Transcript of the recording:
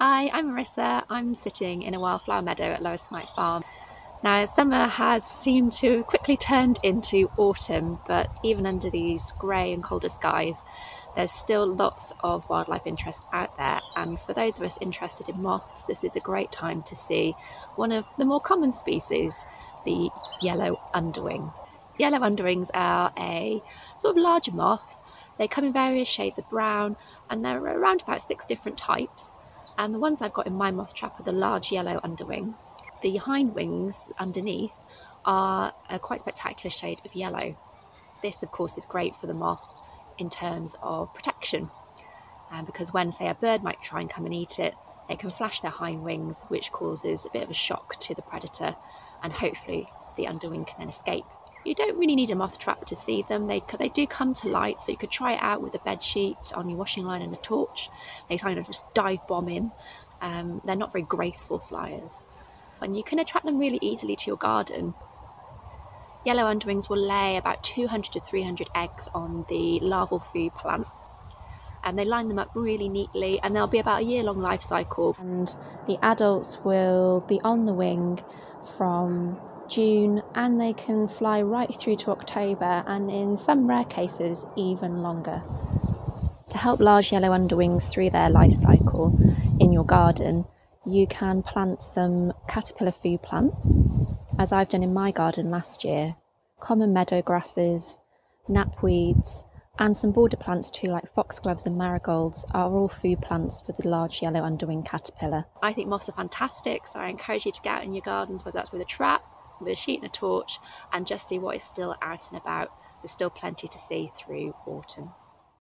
Hi, I'm Marissa. I'm sitting in a wildflower meadow at Lower Smite Farm. Now, summer has seemed to quickly turned into autumn, but even under these grey and colder skies, there's still lots of wildlife interest out there. And for those of us interested in moths, this is a great time to see one of the more common species, the yellow underwing. Yellow underwings are a sort of larger moth. They come in various shades of brown, and there are around about six different types. And the ones I've got in my moth trap are the large yellow underwing. The hind wings underneath are a quite spectacular shade of yellow. This, of course, is great for the moth in terms of protection. Um, because when, say, a bird might try and come and eat it, they can flash their hind wings, which causes a bit of a shock to the predator, and hopefully the underwing can then escape. You don't really need a moth trap to see them. They, they do come to light, so you could try it out with a bed sheet on your washing line and a torch. They kind of just dive bomb in. Um, they're not very graceful flyers. And you can attract them really easily to your garden. Yellow underwings will lay about 200 to 300 eggs on the larval food plants. And they line them up really neatly, and they'll be about a year long life cycle. And the adults will be on the wing from June and they can fly right through to October and in some rare cases even longer. To help large yellow underwings through their life cycle in your garden, you can plant some caterpillar food plants, as I've done in my garden last year, common meadow grasses, knapweeds, and some border plants too, like foxgloves and marigolds, are all food plants for the large yellow underwing caterpillar. I think moss are fantastic, so I encourage you to get out in your gardens, whether that's with a trap with a sheet and a torch and just see what is still out and about. There's still plenty to see through autumn.